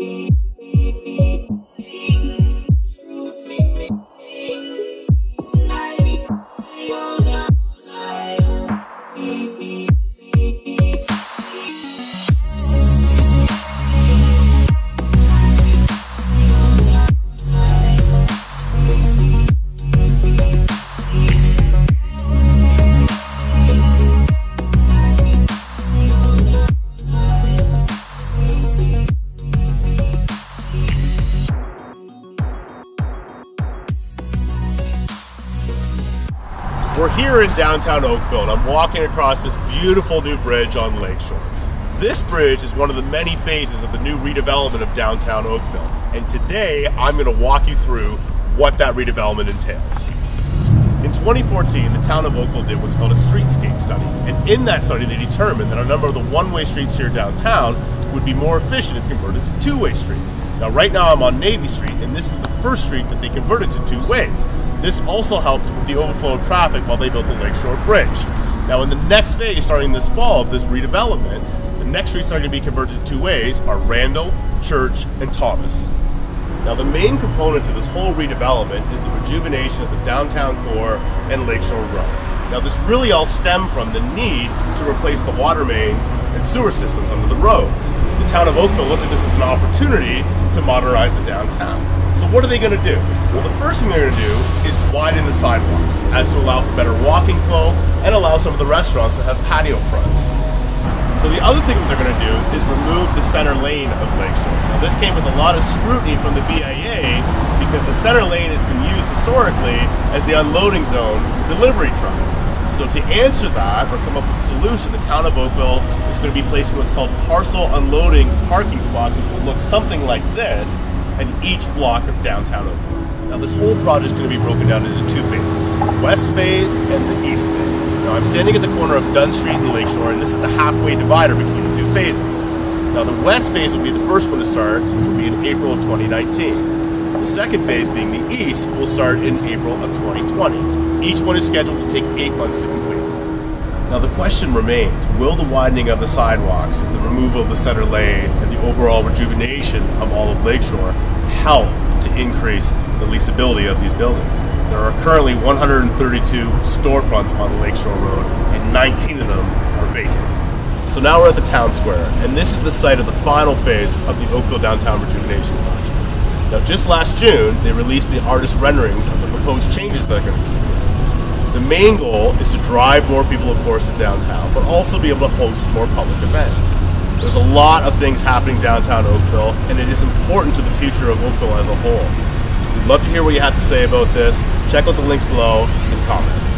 me. We're here in downtown Oakville and I'm walking across this beautiful new bridge on Lakeshore. This bridge is one of the many phases of the new redevelopment of downtown Oakville. And today I'm going to walk you through what that redevelopment entails. In 2014, the town of Oakville did what's called a streetscape study. And in that study, they determined that a number of the one-way streets here downtown would be more efficient if converted to two-way streets. Now, right now I'm on Navy Street, and this is the first street that they converted to two ways. This also helped with the overflow of traffic while they built the Lakeshore Bridge. Now in the next phase, starting this fall of this redevelopment, the next streets that are going to be converted to two ways are Randall, Church, and Thomas. Now the main component to this whole redevelopment is the rejuvenation of the downtown core and Lakeshore Road. Now this really all stemmed from the need to replace the water main and sewer systems under the roads. So the town of Oakville looked at this as an opportunity to modernize the downtown. So what are they going to do? Well, the first thing they're going to do is widen the sidewalks as to allow for better walking flow and allow some of the restaurants to have patio fronts. So the other thing that they're going to do is remove the center lane of Lakeshore. Now this came with a lot of scrutiny from the BIA because the center lane has been used historically as the unloading zone for delivery trucks. So to answer that or come up with a solution, the town of Oakville is going to be placing what's called parcel unloading parking spots, which will look something like this in each block of downtown Oakville. Now this whole project is going to be broken down into two phases, west phase and the east phase. Now I'm standing at the corner of Dunn Street and the Lakeshore, and this is the halfway divider between the two phases. Now the west phase will be the first one to start, which will be in April of 2019. The second phase, being the east, will start in April of 2020. Each one is scheduled to take eight months to complete. Now the question remains, will the widening of the sidewalks, the removal of the center lane, and the overall rejuvenation of all of Lakeshore help to increase the leasability of these buildings? There are currently 132 storefronts on Lakeshore Road, and 19 of them are vacant. So now we're at the town square, and this is the site of the final phase of the Oakville Downtown Rejuvenation Project. Now, just last June, they released the artist renderings of the proposed changes that are going to The main goal is to drive more people, of course, to downtown, but also be able to host more public events. There's a lot of things happening downtown Oakville, and it is important to the future of Oakville as a whole. We'd love to hear what you have to say about this. Check out the links below and comment.